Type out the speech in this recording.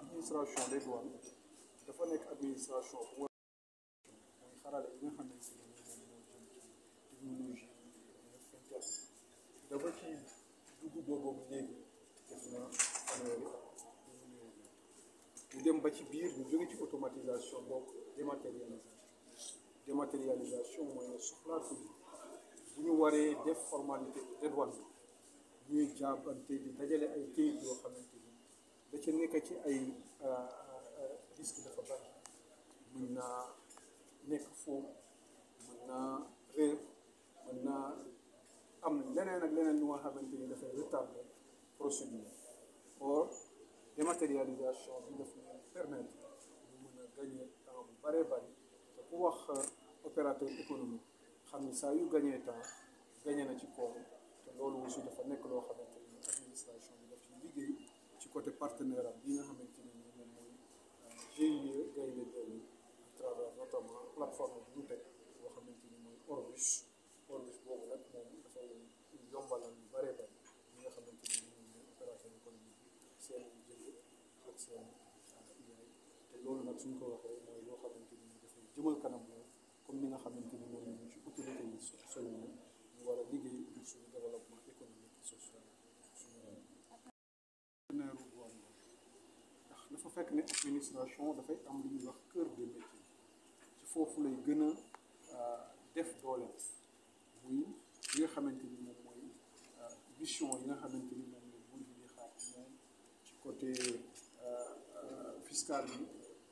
administration des douanes dafa nekk administration bu war mooy xarale yi nga xam ne si moom moo jëm ci technologie frontière dafa ci dugg boobu léegi def na fanweeri ñu dem ba ci biir ñu jóge ci automatisation donc dématérialisation dématérialisation mooy soxlaatu bu ñu waree def formalité de douane bi ñuy jaabante di dajale ay këyit yoo xamante ni da ca nekk ci ay euh, euh, risque dafa bari mën naa nekk foo mën naa réer mën naa am leneen ak leneen lu nga xamante ni dafay retardé procédure or dématérialisation bi daf ñu permettre ñu mën a gagner temps bu bëree bëri te ku wax euh, opérateur économique xam ni saa yu gagner temps gañe na ci koom te loolu aussi dafa nekk loo xamante ni administration bi daf ci liggéey ci côté partenaire am bi nga xamante ni nii moom mooy GIE Gaïndé Doly à travers notamment plateforme bi ñu teg boo xamante ni mooy Orbus Orbus boobu nag moom dafa yombalal yu bëree bëri ñi nga xamante ni nii moom mooy opération économique bi seen jënd ak seen yaay te loolu nag suñ ko waxee mooy loo xamante ni dafay jëmal kanam moom comme ni nga xamante ni loolu ñu ci autorité yi solo ñu war a liggéey pour suñu développement économique et social suñu réew neeru woon ndax dafa fekk ne administration dafay am lu ñuy wax cœur de métier ci foofu lay gën a euh, def doole muy li nga xamante ni moom mooy euh, mission yi nga xamante ni moom mooy buur bi di xaar ci moom ci côté euh, fiscal bi